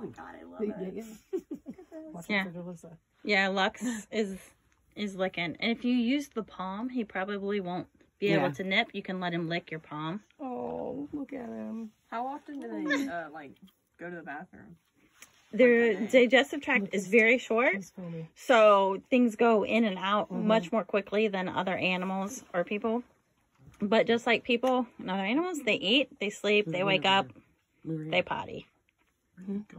Oh my god, I love Yeah, it. yeah. Watch Yeah. out for Jalissa. Yeah, Lux is is licking. And if you use the palm, he probably won't be Yeah. able to nip. You can let him lick your palm. Oh, look at him. How often do they uh, like go to the bathroom? Their Okay. digestive tract is very short, so things go in and out Mhm. much more quickly than other animals or people. But just like people and other animals, they eat, they sleep, they wake up, they potty.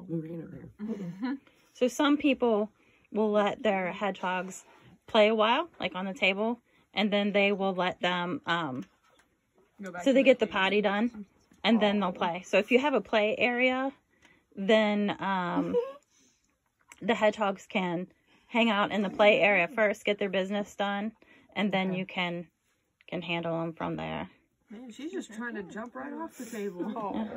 Marina there. So some people will let their hedgehogs play a while, like on the table, and then they will let them um, Go back so they get the cage. potty done and then they'll play so if you have a play area then um the hedgehogs can hang out in the play area first get their business done and then Okay. you can can handle them from there Man, she's just trying to jump right off the table. Oh,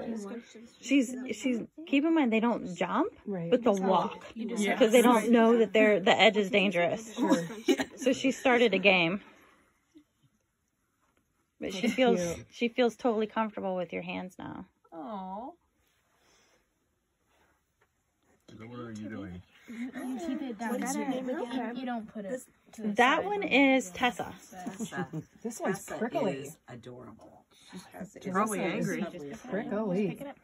she's she's keep in mind they don't jump right. but they'll walk Yeah. because they don't know that they're the edge is dangerous. Sure. so she started a game. But she feels she feels totally comfortable with your hands now. Oh. What are you doing? You it down. What is your name again? You don't put it. to that side. one is tessa Tessa. This one's Tessa prickly. is adorable. Tessa is Probably so angry. Prickly. Pick it up.